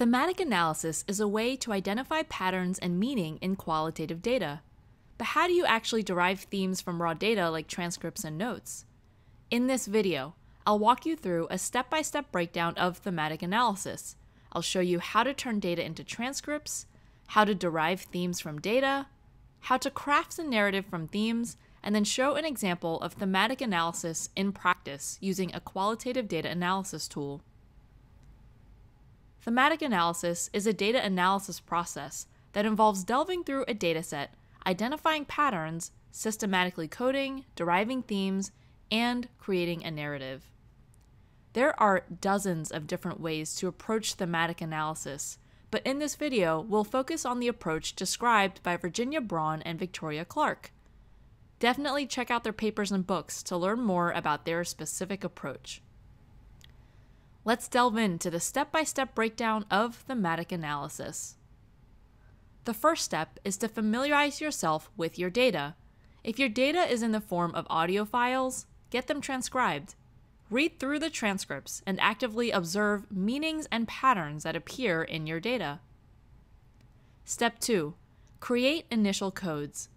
Thematic analysis is a way to identify patterns and meaning in qualitative data. But how do you actually derive themes from raw data like transcripts and notes? In this video, I'll walk you through a step-by-step breakdown of thematic analysis. I'll show you how to turn data into transcripts, how to derive themes from data, how to craft a narrative from themes, and then show an example of thematic analysis in practice using a qualitative data analysis tool. Thematic analysis is a data analysis process that involves delving through a dataset, identifying patterns, systematically coding, deriving themes, and creating a narrative. There are dozens of different ways to approach thematic analysis, but in this video, we'll focus on the approach described by Virginia Braun and Victoria Clarke. Definitely check out their papers and books to learn more about their specific approach. Let's delve into the step by step breakdown of thematic analysis. The first step is to familiarize yourself with your data. If your data is in the form of audio files, get them transcribed. Read through the transcripts and actively observe meanings and patterns that appear in your data. Step 2. Create initial codes.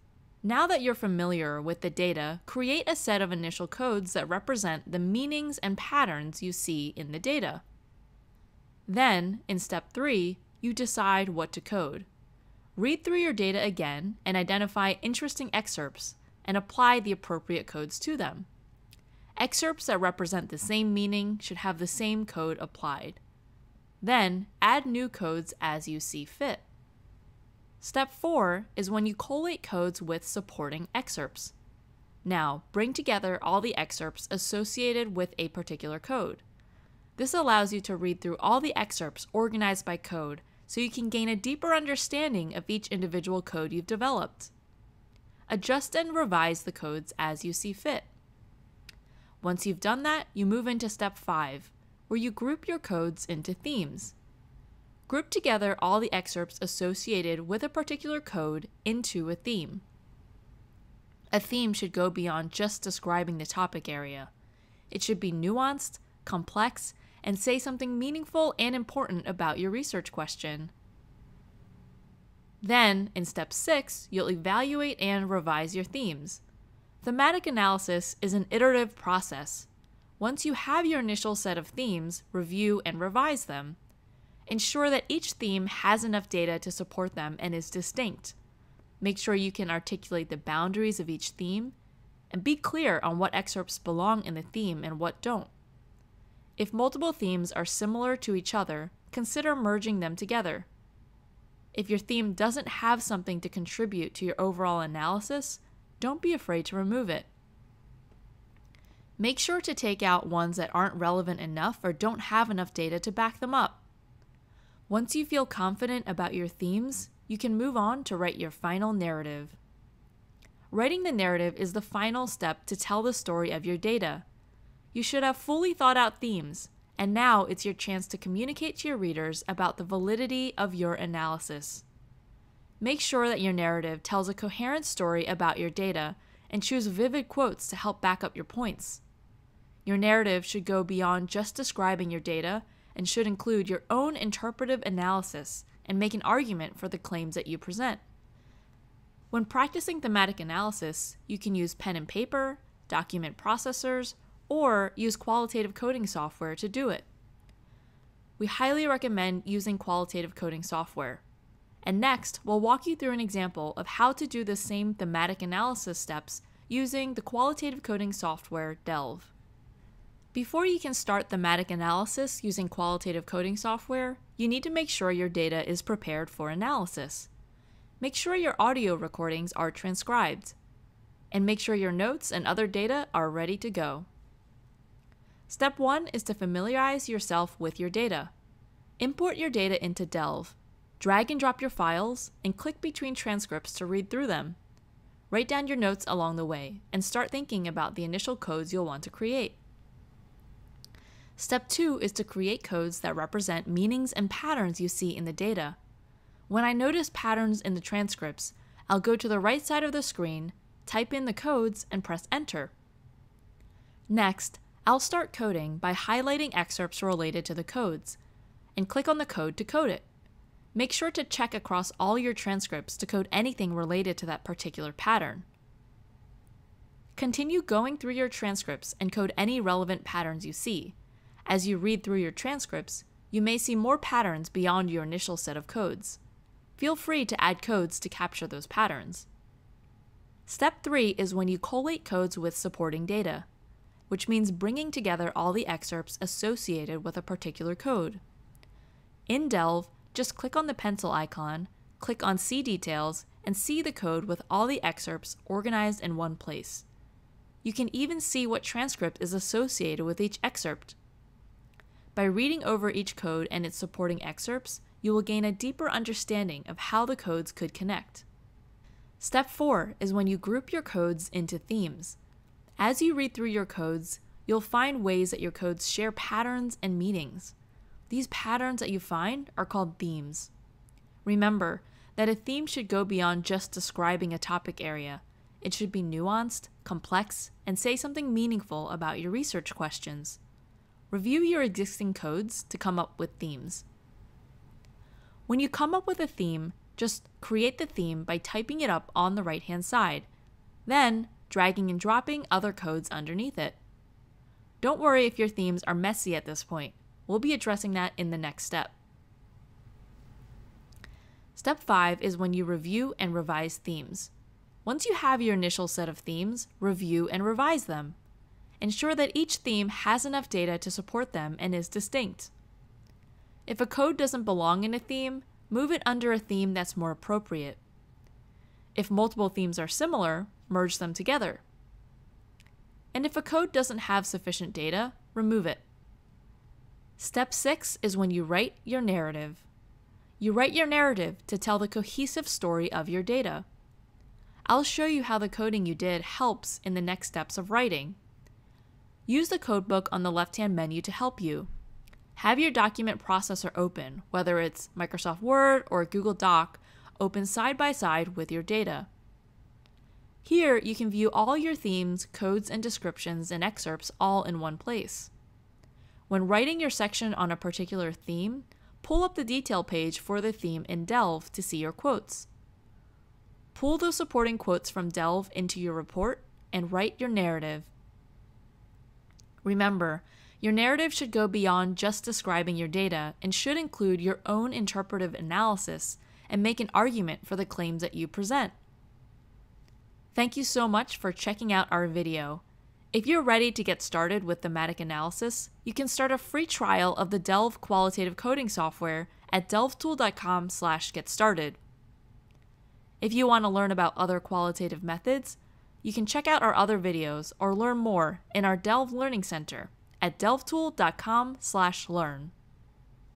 Now that you're familiar with the data, create a set of initial codes that represent the meanings and patterns you see in the data. Then, in step 3, you decide what to code. Read through your data again and identify interesting excerpts and apply the appropriate codes to them. Excerpts that represent the same meaning should have the same code applied. Then, add new codes as you see fit. Step 4 is when you collate codes with supporting excerpts. Now, bring together all the excerpts associated with a particular code. This allows you to read through all the excerpts organized by code so you can gain a deeper understanding of each individual code you've developed. Adjust and revise the codes as you see fit. Once you've done that, you move into step 5, where you group your codes into themes. Group together all the excerpts associated with a particular code into a theme. A theme should go beyond just describing the topic area. It should be nuanced, complex, and say something meaningful and important about your research question. Then, in step 6, you'll evaluate and revise your themes. Thematic analysis is an iterative process. Once you have your initial set of themes, review and revise them. Ensure that each theme has enough data to support them and is distinct. Make sure you can articulate the boundaries of each theme, and be clear on what excerpts belong in the theme and what don't. If multiple themes are similar to each other, consider merging them together. If your theme doesn't have something to contribute to your overall analysis, don't be afraid to remove it. Make sure to take out ones that aren't relevant enough or don't have enough data to back them up. Once you feel confident about your themes, you can move on to write your final narrative. Writing the narrative is the final step to tell the story of your data. You should have fully thought out themes, and now it's your chance to communicate to your readers about the validity of your analysis. Make sure that your narrative tells a coherent story about your data and choose vivid quotes to help back up your points. Your narrative should go beyond just describing your data and should include your own interpretive analysis and make an argument for the claims that you present. When practicing thematic analysis, you can use pen and paper, document processors, or use qualitative coding software to do it. We highly recommend using qualitative coding software. And next, we'll walk you through an example of how to do the same thematic analysis steps using the qualitative coding software Delve. Before you can start thematic analysis using qualitative coding software, you need to make sure your data is prepared for analysis. Make sure your audio recordings are transcribed. And make sure your notes and other data are ready to go. Step 1 is to familiarize yourself with your data. Import your data into Delve. Drag and drop your files, and click between transcripts to read through them. Write down your notes along the way, and start thinking about the initial codes you'll want to create. Step 2 is to create codes that represent meanings and patterns you see in the data. When I notice patterns in the transcripts, I'll go to the right side of the screen, type in the codes, and press enter. Next, I'll start coding by highlighting excerpts related to the codes. and click on the code to code it. Make sure to check across all your transcripts to code anything related to that particular pattern. Continue going through your transcripts and code any relevant patterns you see. As you read through your transcripts, you may see more patterns beyond your initial set of codes. Feel free to add codes to capture those patterns. Step 3 is when you collate codes with supporting data, which means bringing together all the excerpts associated with a particular code. In Delve, just click on the pencil icon, click on See Details, and see the code with all the excerpts organized in one place. You can even see what transcript is associated with each excerpt. By reading over each code and its supporting excerpts, you will gain a deeper understanding of how the codes could connect. Step 4 is when you group your codes into themes. As you read through your codes, you'll find ways that your codes share patterns and meanings. These patterns that you find are called themes. Remember that a theme should go beyond just describing a topic area. It should be nuanced, complex, and say something meaningful about your research questions. Review your existing codes to come up with themes. When you come up with a theme, just create the theme by typing it up on the right hand side, then dragging and dropping other codes underneath it. Don't worry if your themes are messy at this point. We'll be addressing that in the next step. Step 5 is when you review and revise themes. Once you have your initial set of themes, review and revise them. Ensure that each theme has enough data to support them and is distinct. If a code doesn't belong in a theme, move it under a theme that's more appropriate. If multiple themes are similar, merge them together. And if a code doesn't have sufficient data, remove it. Step 6 is when you write your narrative. You write your narrative to tell the cohesive story of your data. I'll show you how the coding you did helps in the next steps of writing. Use the codebook on the left-hand menu to help you. Have your document processor open, whether it's Microsoft Word or Google Doc, open side by side with your data. Here, you can view all your themes, codes, and descriptions and excerpts all in one place. When writing your section on a particular theme, pull up the detail page for the theme in Delve to see your quotes. Pull those supporting quotes from Delve into your report and write your narrative. Remember, your narrative should go beyond just describing your data and should include your own interpretive analysis and make an argument for the claims that you present. Thank you so much for checking out our video. If you're ready to get started with thematic analysis, you can start a free trial of the Delve qualitative coding software at delvetool.com slash get started. If you want to learn about other qualitative methods, you can check out our other videos or learn more in our Delve Learning Center at delvetool.com slash learn.